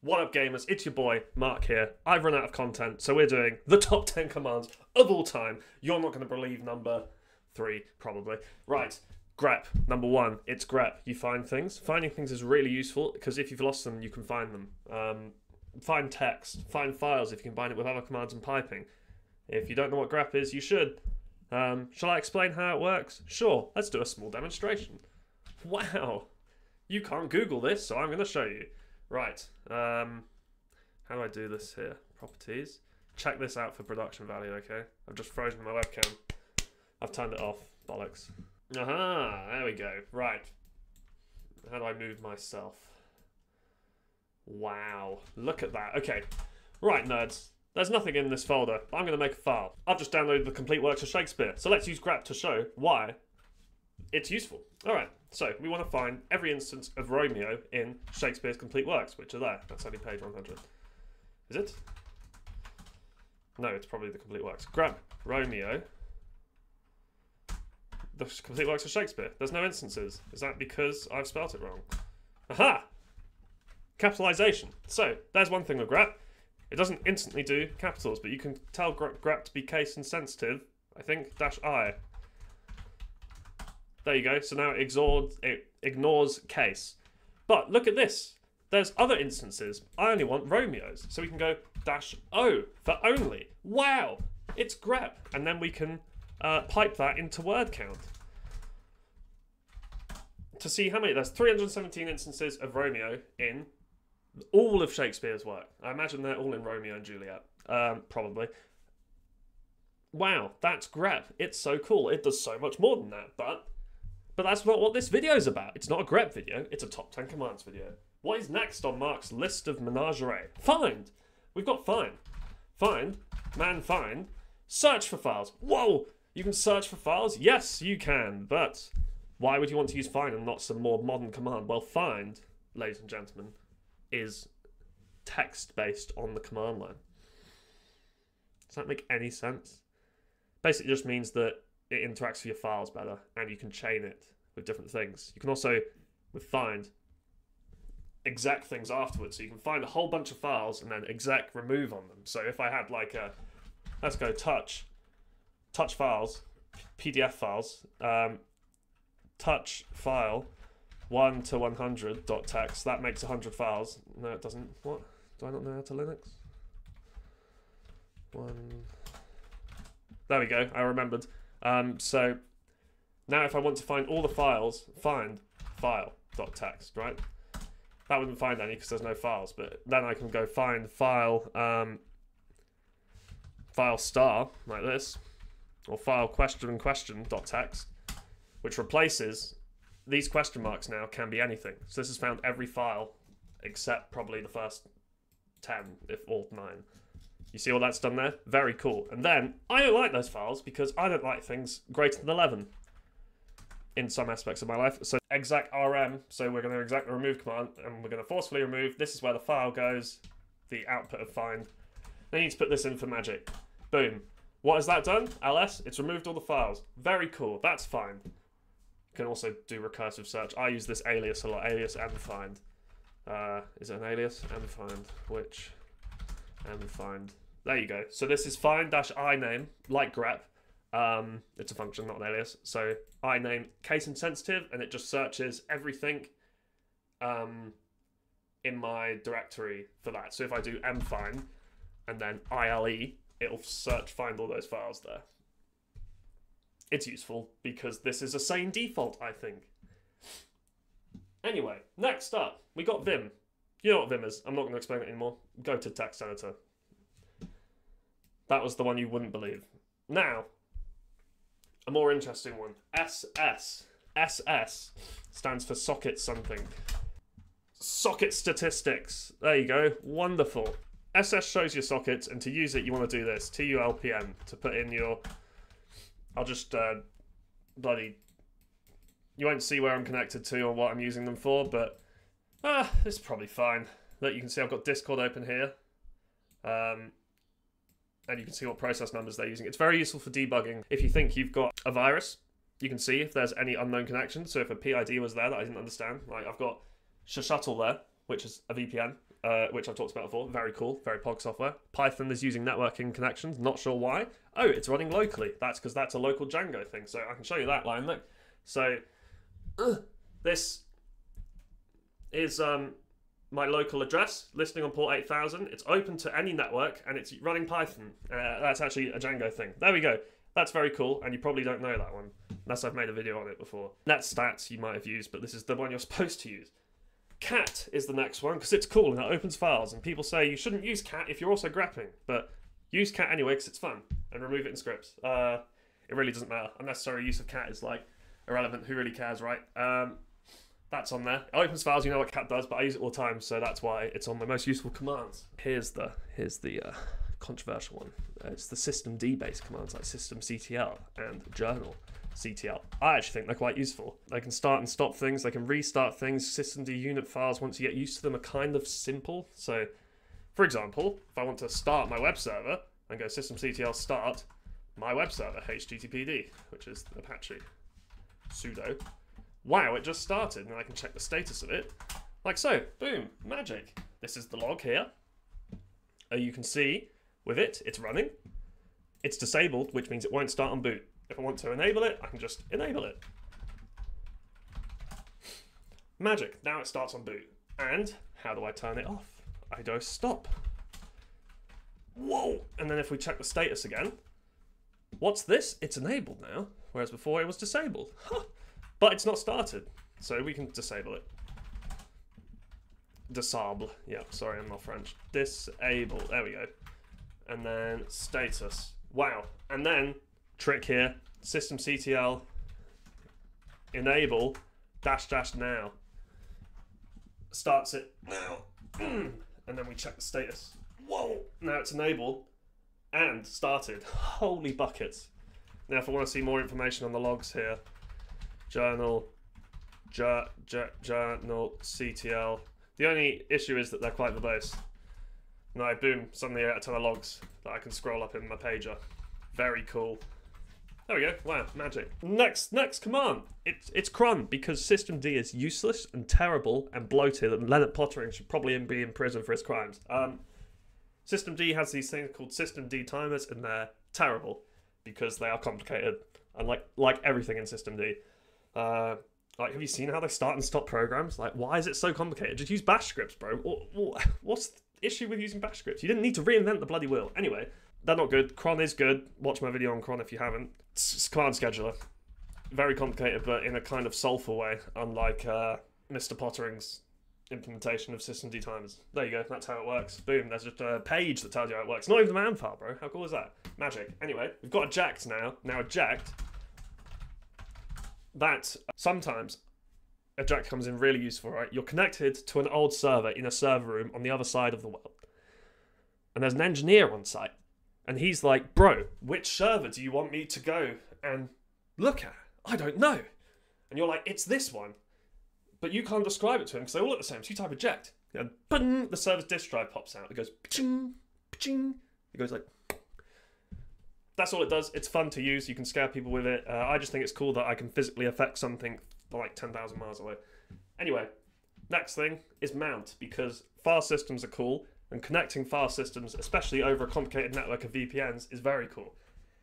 What up, gamers? It's your boy, Mark here. I've run out of content, so we're doing the top 10 commands of all time. You're not going to believe number three, probably. Right, grep. Number one, it's grep. You find things. Finding things is really useful because if you've lost them, you can find them. Um, find text, find files if you combine it with other commands and piping. If you don't know what grep is, you should. Um, shall I explain how it works? Sure, let's do a small demonstration. Wow, you can't Google this, so I'm going to show you. Right. Um, how do I do this here? Properties. Check this out for production value, okay? I've just frozen my webcam. I've turned it off. Bollocks. Aha, there we go. Right. How do I move myself? Wow. Look at that. Okay. Right, nerds. There's nothing in this folder. I'm going to make a file. I've just downloaded the complete works of Shakespeare. So let's use grep to show why it's useful. All right. So we want to find every instance of Romeo in Shakespeare's complete works, which are there. That's only page 100. Is it? No, it's probably the complete works. grep Romeo. The complete works of Shakespeare. There's no instances. Is that because I've spelt it wrong? Aha! Capitalization. So there's one thing with grep. It doesn't instantly do capitals, but you can tell grep to be case insensitive. I think dash i. There you go. So now it ignores, it ignores case. But look at this. There's other instances. I only want Romeo's. So we can go dash O for only. Wow. It's grep. And then we can uh, pipe that into word count. To see how many, there's 317 instances of Romeo in all of Shakespeare's work. I imagine they're all in Romeo and Juliet. Um, probably. Wow, that's grep. It's so cool. It does so much more than that, but but that's not what this video is about. It's not a grep video, it's a top 10 commands video. What is next on Mark's list of menagerie? Find! We've got find. Find, man find, search for files. Whoa! You can search for files? Yes, you can, but why would you want to use find and not some more modern command? Well, find, ladies and gentlemen, is text based on the command line. Does that make any sense? Basically, just means that it interacts with your files better and you can chain it with different things. You can also, with find, exec things afterwards. So you can find a whole bunch of files and then exec remove on them. So if I had like a, let's go touch, touch files, PDF files, um, touch file, 1 to 100 dot text, that makes 100 files. No, it doesn't. What? Do I not know how to Linux? One. There we go. I remembered. Um, so now if I want to find all the files, find file.txt, right? That wouldn't find any because there's no files, but then I can go find file um, file star like this, or file question question dot text, which replaces these question marks now can be anything. So this has found every file except probably the first 10, if all nine. You see what that's done there? Very cool. And then, I don't like those files because I don't like things greater than 11 in some aspects of my life. So exec rm, so we're going to exec the remove command and we're going to forcefully remove. This is where the file goes, the output of find. Then you need to put this in for magic. Boom. What has that done? ls, it's removed all the files. Very cool. That's fine. You can also do recursive search. I use this alias a lot, alias mfind. Uh, is it an alias? And find, which mfind. There you go. So this is find dash i name, like grep. Um, it's a function, not an alias. So i name case insensitive, and it just searches everything um, in my directory for that. So if I do mfind and then ile, it'll search find all those files there. It's useful because this is a sane default, I think. Anyway, next up, we got Vim. You know what Vim is. I'm not going to explain it anymore. Go to text editor. That was the one you wouldn't believe. Now, a more interesting one. SS. SS stands for socket something. Socket statistics. There you go. Wonderful. SS shows your sockets, and to use it, you want to do this. TULPN to put in your. I'll just uh, bloody. You won't see where I'm connected to or what I'm using them for, but Ah, this is probably fine. Look, you can see I've got Discord open here. Um, and you can see what process numbers they're using. It's very useful for debugging. If you think you've got a virus, you can see if there's any unknown connections. So if a PID was there that I didn't understand, like I've got sshuttle there, which is a VPN. uh, which I've talked about before. Very cool, very POG software. Python is using networking connections. Not sure why. Oh, it's running locally. That's because that's a local Django thing. So I can show you that line. Look. So uh, this is um, my local address, listing on port 8000. It's open to any network and it's running Python. Uh, that's actually a Django thing. There we go. That's very cool, and you probably don't know that one, unless I've made a video on it before. That's stats you might have used, but this is the one you're supposed to use. Cat is the next one, because it's cool and it opens files, and people say you shouldn't use cat if you're also grepping, but use cat anyway because it's fun, and remove it in scripts. Uh, it really doesn't matter. Unnecessary use of cat is like irrelevant. Who really cares, right? Um, that's on there. It opens files. You know what cat does, but I use it all the time, so that's why it's on my most useful commands. Here's the here's the uh, controversial one. Uh, it's the systemd based commands like systemctl and journal CTL. I actually think they're quite useful. They can start and stop things. They can restart things. Systemd unit files, once you get used to them, are kind of simple. So, for example, if I want to start my web server and go systemctl start my web server HTTPD, which is Apache sudo wow, it just started, and I can check the status of it. Like so, boom, magic. This is the log here. Uh, you can see with it, it's running. It's disabled, which means it won't start on boot. If I want to enable it, I can just enable it. Magic, now it starts on boot. And how do I turn it off? I go stop. Whoa! And then if we check the status again, what's this? It's enabled now, whereas before it was disabled. Huh. But it's not started, so we can disable it. Disable. Yeah, sorry, I'm not French. Disable. There we go. And then status. Wow. And then, trick here, systemctl enable dash dash now. Starts it now. and then we check the status. Whoa! Now it's enabled and started. Holy buckets. Now, if I want to see more information on the logs here, journal, journal, CTL. The only issue is that they're quite verbose. No, boom, suddenly I get a ton of logs that I can scroll up in my pager. Very cool. There we go. Wow, magic. Next, next command. It's it's cron because systemd is useless and terrible and bloated, and Lennart Poettering should probably be in prison for his crimes. Um, systemd has these things called systemd timers, and they're terrible because they are complicated and like like everything in systemd. Uh, like, have you seen how they start and stop programs? Like, why is it so complicated? Just use bash scripts, bro. What's the issue with using bash scripts? You didn't need to reinvent the bloody wheel. Anyway, they're not good. Cron is good. Watch my video on Cron if you haven't. It's command scheduler. Very complicated, but in a kind of soulful way, unlike uh, Mr. Poettering's implementation of systemd timers. There you go. That's how it works. Boom. There's just a page that tells you how it works. Not even the man file, bro. How cool is that? Magic. Anyway, we've got eject now. Now eject that sometimes eject comes in really useful, right? You're connected to an old server in a server room on the other side of the world. And there's an engineer on site. And he's like, bro, which server do you want me to go and look at? I don't know. And you're like, it's this one. But you can't describe it to him because they all look the same. So you type eject. And bing, the server's disk drive pops out. It goes, ching, ching. It goes like, that's all it does. It's fun to use. You can scare people with it. Uh, I just think it's cool that I can physically affect something like 10,000 miles away. Anyway, next thing is mount because file systems are cool and connecting file systems, especially over a complicated network of VPNs, is very cool.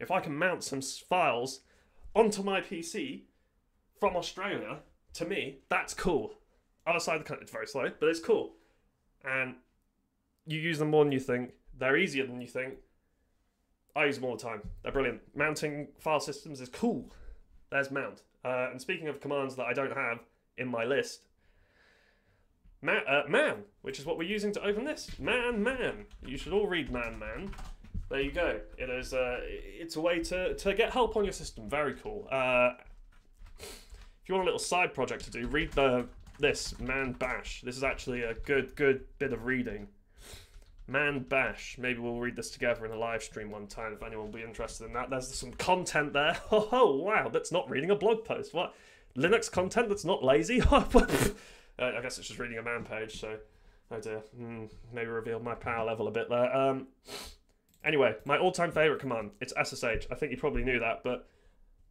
If I can mount some files onto my PC from Australia, to me, that's cool. Other side of the country, it's very slow, but it's cool. And you use them more than you think. They're easier than you think I use them all the time. They're brilliant. Mounting file systems is cool. There's mount. Uh, and speaking of commands that I don't have in my list, man, uh, man, which is what we're using to open this. Man, man. You should all read man, man. There you go. It is. Uh, it's a way to to get help on your system. Very cool. Uh, if you want a little side project to do, read the this man bash. This is actually a good good bit of reading. Man Bash. Maybe we'll read this together in a live stream one time if anyone will be interested in that. There's some content there. Oh, wow, that's not reading a blog post. What? Linux content that's not lazy? uh, I guess it's just reading a man page, so oh dear. Mm, maybe reveal my power level a bit there. Um, anyway, my all time favourite command. It's SSH. I think you probably knew that, but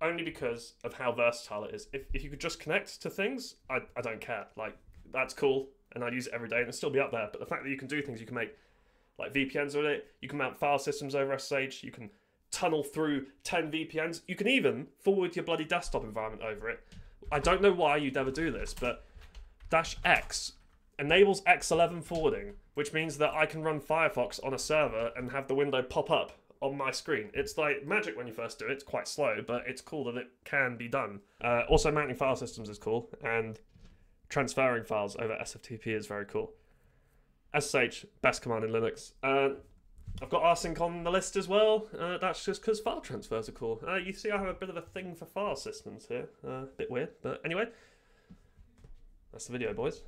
only because of how versatile it is. If, if you could just connect to things, I, I don't care. Like, that's cool and I'd use it every day, and it'd still be up there. But the fact that you can do things, you can make like VPNs with it, you can mount file systems over SSH, you can tunnel through 10 VPNs, you can even forward your bloody desktop environment over it. I don't know why you'd ever do this, but Dash X enables X11 forwarding, which means that I can run Firefox on a server and have the window pop up on my screen. It's like magic when you first do it. It's quite slow, but it's cool that it can be done. Uh, also, mounting file systems is cool, and transferring files over SFTP is very cool. SSH, best command in Linux. Uh, I've got rsync on the list as well. Uh, that's just because file transfers are cool. Uh, you see, I have a bit of a thing for file systems here. A bit weird, but anyway, that's the video, boys.